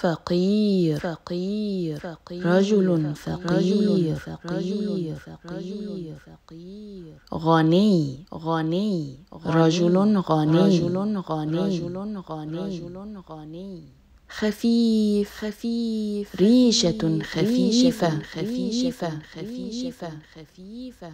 فقير. فقير. فقير. رجل فقير. فقير. فقير. فقير. غني. غني. رجل غني. رجل غني. رجل غني. رجل غني. خفيف. خفيف. ريشة خفيفة. خفيفة. خفيفة. خفيفة.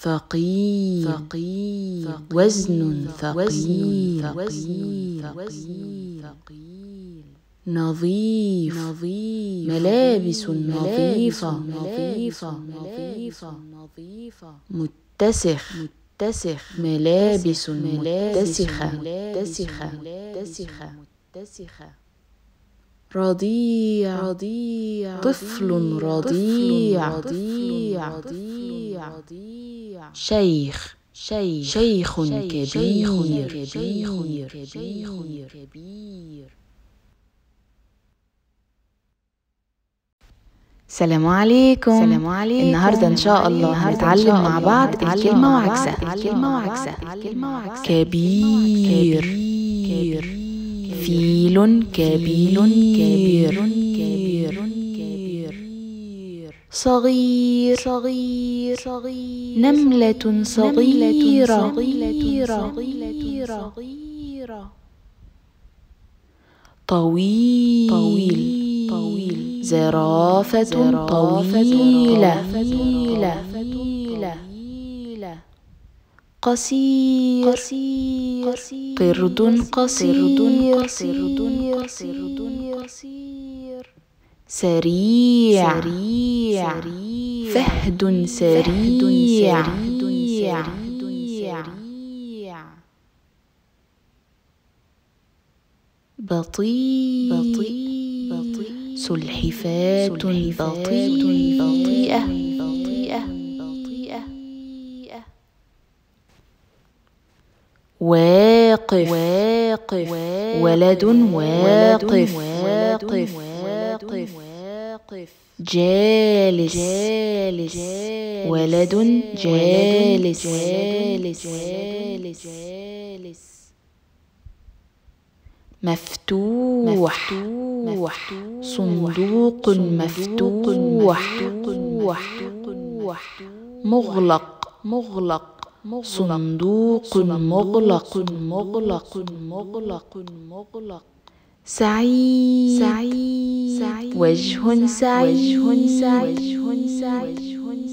ثقيل ثقيل وزن ثقيل وزن ثقيل نظيف. نظيف. ملابس نظيفة. نظيفة نظيفة. نظيفة. متسخ. متسخ. ملابس متسخة. متسخة. متسخة. متسخة. رضيع. رضيع. طفل رضيع. رضيع. رضيع. شيخ. شيخ. شيخ كبير. شيخ كبير. كبير. السلام عليكم. السلام عليكم. النهارده إن شاء الله هنتعلم مع بعض الكلمة وعكسها. الكلمة وعكسها. الكلمة وعكسها. كبير. كبير. فيل كبير. كبير. صغير. صغير. صغير نملة صغيرة. صغيرة صغيرة. طويل. طويل. طويل. زرافة طويلة. طويلة. قصير. قصير قرد قصير. قصير سريع. سريع فهد سريع. سريع بطيء بطيء. سلحفاة سلحفاة بطيئة. واقف. واقف. ولد واقف. واقف. واقف. واقف. جالس. جالس. ولد جالس. جالس. جالس. مفتوح. مفتوح. صندوق مفتوح. مغلق. مغلق. صندوق مغلق. مغلق مغلق. مغلق سعيد. سعيد. وجه سعيد. وجه سعيد. وجه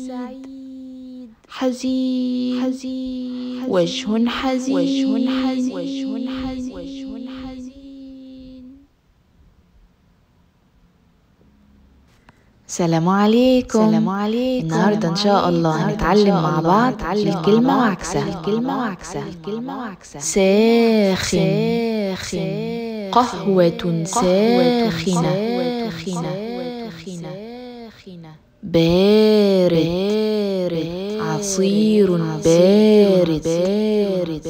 سعيد. حزين. حزين. وجه حزين. وجه حزين وجه حزين وجه حزين السلام عليكم. السلام عليكم. النهارده إن شاء الله هنتعلم مع بعض الكلمة وعكسها الكلمة وعكسها الكلمة وعكسها ساخن. ساخن. قهوة ساخنة. ساخنة. بارد. بارد. عصير بارد بارد.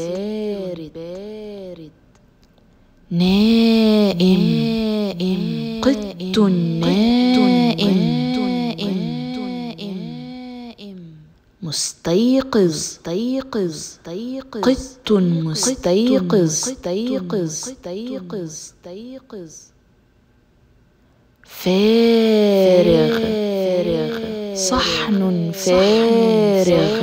بارد. نائم. قط نائم. مستيقظ. مستيقظ. مستيقظ. قط مستيقظ. مستيقظ. مستيقظ. مستيقظ. فارغ. فارغ. صحن فارغ.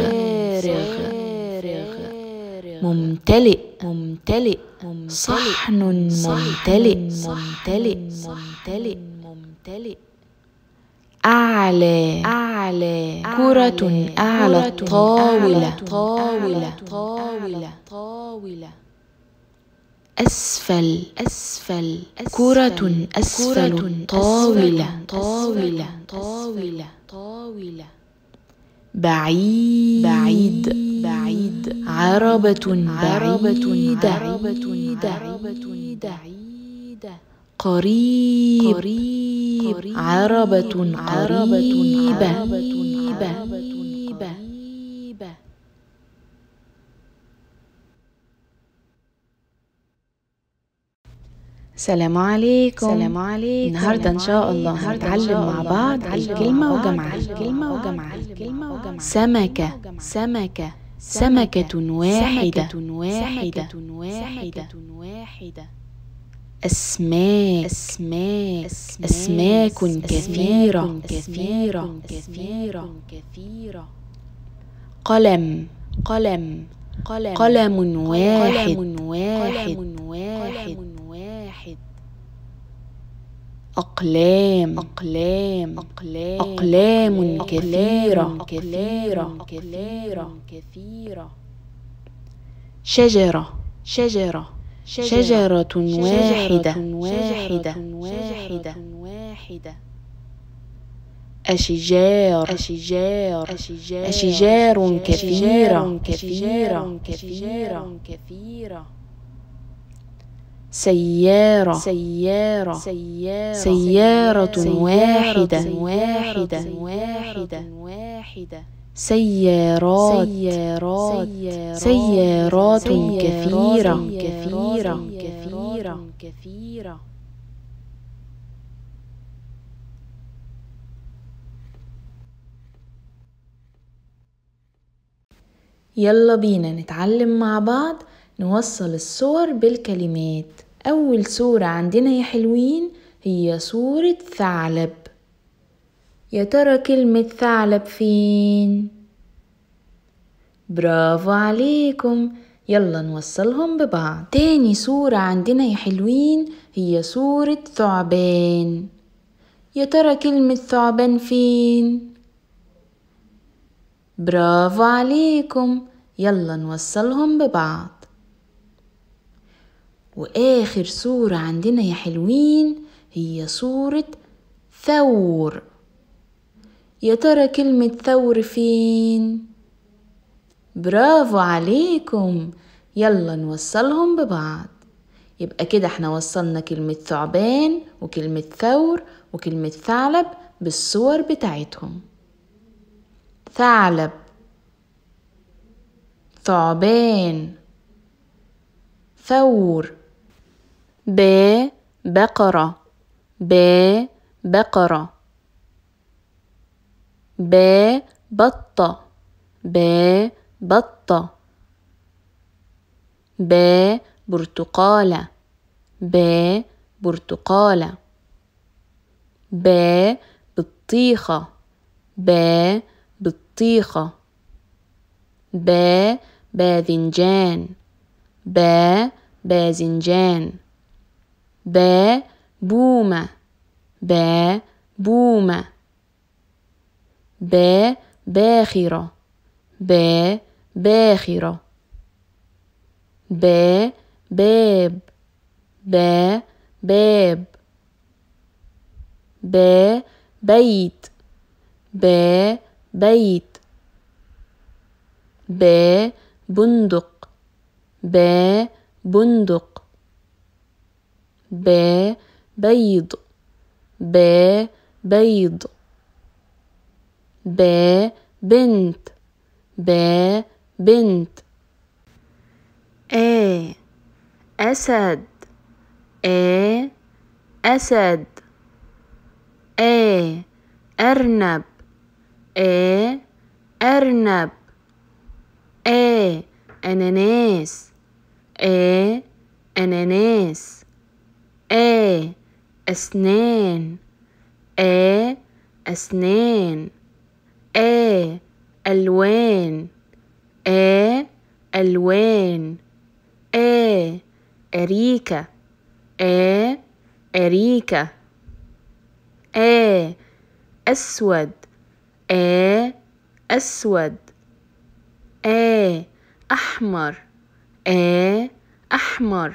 ممتلئ. ممتلئ. صحن ممتلئ. ممتلئ ممتلئ. ممتلئ. أعلى أعلى كرة أعلى الطاولة طاولة طاولة طاولة أسفل أسفل كرة أسفل الطاولة طاولة طاولة. طاولة بعيد بعيد بعيد. عربة عربة عربة بعيدة. قريب. قريب. عربة قريبة. السلام عليكم. السلام عليكم. النهارده إن شاء الله هنتعلم مع بعض الكلمة وجمعها الكلمة وجمعها الكلمة وجمعها سمكة. سمكة. سمكة. واحدة. واحدة. واحدة واحدة. أسماك. أسماك. أسماك. كثيرة. كثيرة. كثيرة كثيرة. قلم. قلم. قلم. قلم واحد. واحد. واحد. واحد. أقلام. أقلام. أقلام أقلام كثيرة. كثيرة. كثيرة كثيرة. شجرة. شجرة. شجرة واحدة. واحدة. واحدة واحدة. أشجار. أشجار. أشجار كثيرة. كثيرة. كثيرة كثيرة. سيارة. سيارة. سيارة. واحدة. واحدة. واحدة واحدة. سيارات سيارات سيارات كثيرة. كثيرة كثيرة. كثيرة. يلا بينا نتعلم مع بعض نوصل الصور بالكلمات. أول صورة عندنا يا حلوين هي صورة ثعلب. يا ترى كلمة ثعلب فين؟ برافو عليكم. يلا نوصلهم ببعض. تاني صورة عندنا يا حلوين هي صورة ثعبان. يا ترى كلمة ثعبان فين؟ برافو عليكم. يلا نوصلهم ببعض. وآخر صورة عندنا يا حلوين هي صورة ثور. يا ترى كلمة ثور فين؟ برافو عليكم. يلا نوصلهم ببعض. يبقى كده إحنا وصلنا كلمة ثعبان وكلمة ثور وكلمة ثعلب بالصور بتاعتهم. ثعلب. ثعبان. ثور. ب. بقرة. ب. بقرة. ب بطة ب بطة ب برتقالة ب برتقالة ب بطيخة ب بطيخة ب باذنجان. ب باذنجان. ب بومة. ب بومة. ب باخرة. ب باخرة. ب باب. ب باب. ب بيت. ب بيت. ب بندق. ب بندق. ب بيض. ب بيض. ب بنت ب بنت. آ أسد آ أسد. آ أرنب آ أرنب. آ أناناس آ أناناس. آ أسنان آ أسنان. آ ألوان آ ألوان آ أريكة آ أريكة آ أسود آ أسود آ أحمر آ أحمر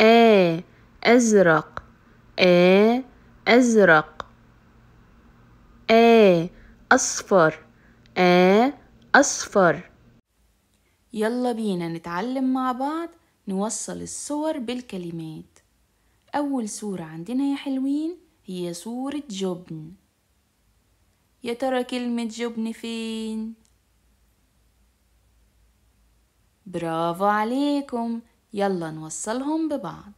آ أزرق آ أزرق آ أصفر. آ أصفر. يلا بينا نتعلم مع بعض نوصل الصور بالكلمات. أول صورة عندنا يا حلوين هي صورة جبن. يا ترى كلمة جبن فين؟ برافو عليكم. يلا نوصلهم ببعض.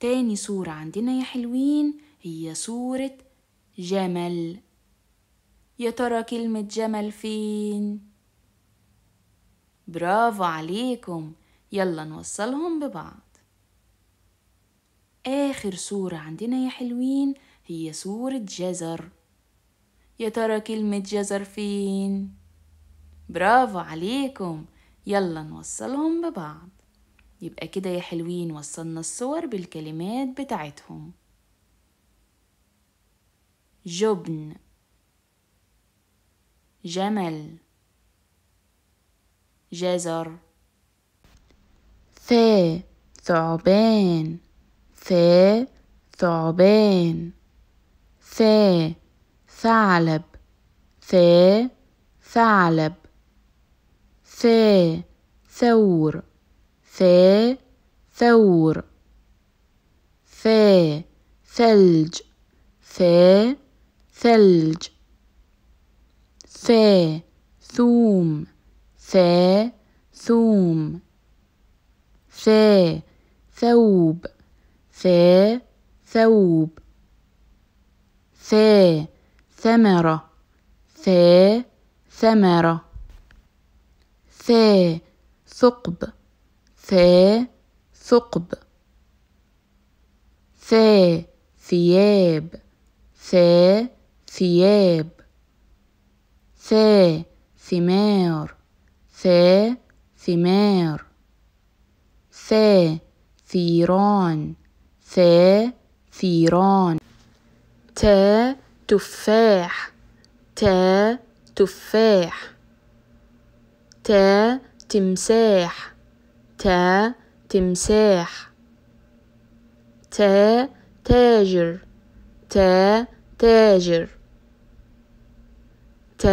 تاني صورة عندنا يا حلوين هي صورة جمل. يا ترى كلمة جمل فين؟ برافو عليكم. يلا نوصلهم ببعض. آخر صورة عندنا يا حلوين هي صورة جزر. يا ترى كلمة جزر فين؟ برافو عليكم. يلا نوصلهم ببعض. يبقى كده يا حلوين وصلنا الصور بالكلمات بتاعتهم. جبن جمل جزر ث ثعبان ث ثعبان ث ثعلب ث ثعلب ث ثور ث ثور ث ثلج ث ثلج ث ثوم ث ثوم ث ثوب ث ثوب ث ثمرة ث ثمرة ث ثقب ث ثقب ث ثياب ث ثياب ث ثمار ث ثمار ث ثيران ث ثيران ت تفاح ت تفاح ت تمساح ت تمساح ت تاجر ت تاجر. ت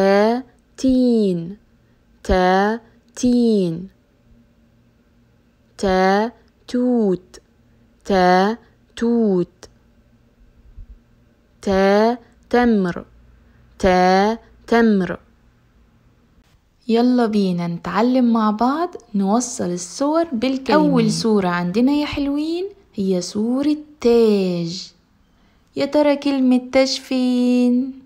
تين ت تين ت توت ت توت ت تمر ت تمر يلا بينا نتعلم مع بعض نوصل الصور بالكلمات أول صورة عندنا يا حلوين هي صورة تاج. يا ترى كلمة تاج فين؟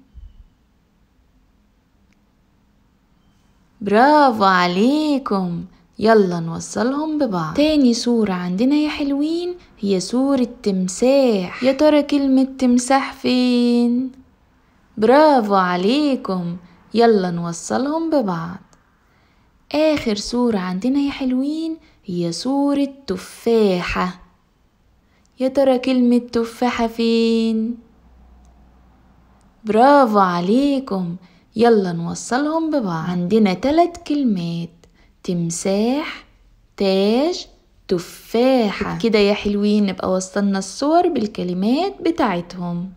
برافو عليكم. يلا نوصلهم ببعض. تاني صورة عندنا يا حلوين هي صورة تمساح يا ترى كلمة تمساح فين؟ برافو عليكم. يلا نوصلهم ببعض. آخر صورة عندنا يا حلوين هي صورة تفاحة. يا ترى كلمة تفاحة فين؟ برافو عليكم. يلا نوصلهم ببعض. عندنا تلات كلمات. تمساح تاج تفاحة كده يا حلوين نبقى وصلنا الصور بالكلمات بتاعتهم.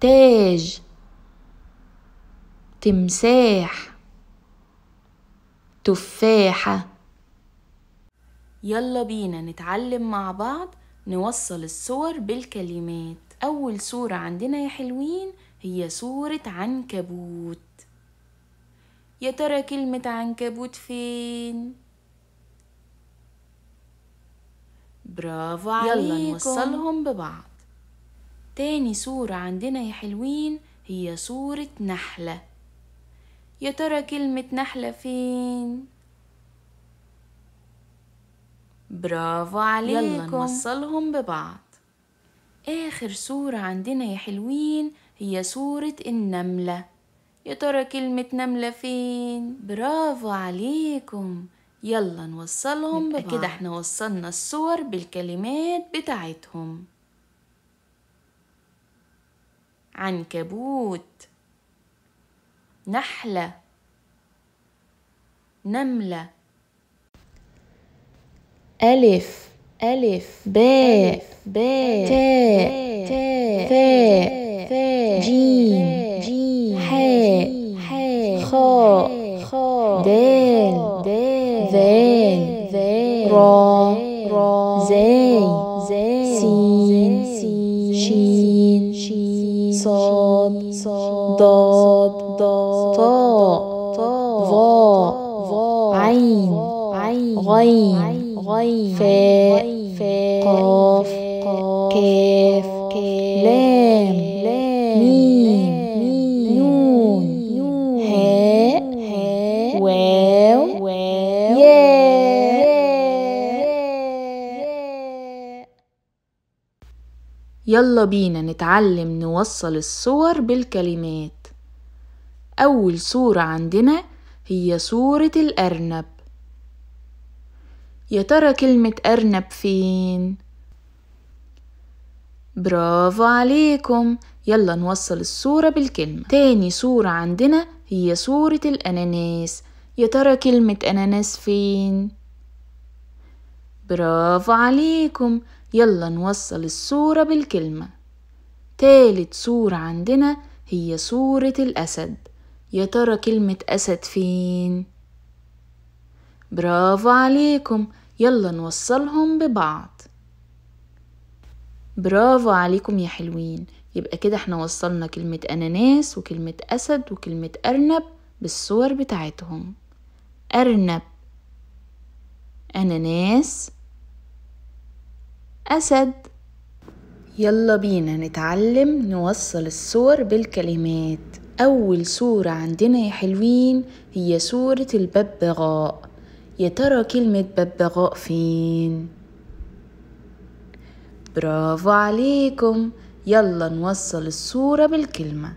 تاج تمساح تفاحة يلا بينا نتعلم مع بعض نوصل الصور بالكلمات. أول صورة عندنا يا حلوين هي صورة عنكبوت. يا ترى كلمة عنكبوت فين؟ برافو عليكم. يلا نوصلهم ببعض. تاني صورة عندنا يا حلوين هي صورة نحلة. يا ترى كلمة نحلة فين؟ برافو عليكم. يلا نوصلهم ببعض. آخر صورة عندنا يا حلوين هي صورة النملة. يا ترى كلمة نملة فين؟ برافو عليكم. يلا نوصلهم ببعض كده إحنا وصلنا الصور بالكلمات بتاعتهم. عنكبوت. نحلة. نملة. ألف. ألف باء باء تاء تاء ثاء ثاء جيم جيم well, واو yeah. يلا بينا نتعلم نوصل الصور بالكلمات. أول صورة عندنا هي صورة الأرنب. يا ترى كلمة أرنب فين؟ برافو عليكم. يلا نوصل الصورة بالكلمة. تاني صورة عندنا هي صورة الأناناس. يا ترى كلمة أناناس فين؟ برافو عليكم. يلا نوصل الصورة بالكلمة. تالت صورة عندنا هي صورة الأسد. يا ترى كلمة أسد فين؟ برافو عليكم. يلا نوصلهم ببعض. برافو عليكم يا حلوين. يبقى كده إحنا وصلنا كلمة أناناس وكلمة أسد وكلمة أرنب بالصور بتاعتهم. أرنب أناناس أسد. يلا بينا نتعلم نوصل الصور بالكلمات. أول صورة عندنا يا حلوين هي صورة الببغاء. يا ترى كلمة ببغاء فين؟ برافو عليكم. يلا نوصل الصورة بالكلمة.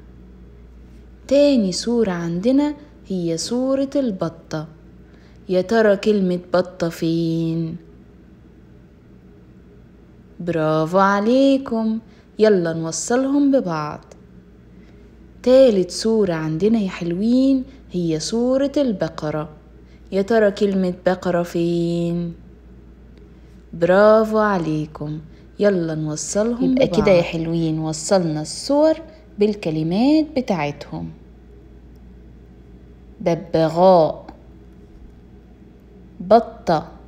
تاني صورة عندنا هي صورة البطة. يا ترى كلمة بطة فين؟ برافو عليكم. يلا نوصلهم ببعض. تالت صورة عندنا يا حلوين هي صورة البقرة. يا ترى كلمة بقرة فين؟ برافو عليكم. يلا نوصلهم يبقى كده يا حلوين وصلنا الصور بالكلمات بتاعتهم. ببغاء بطة.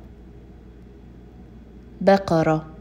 بقرة.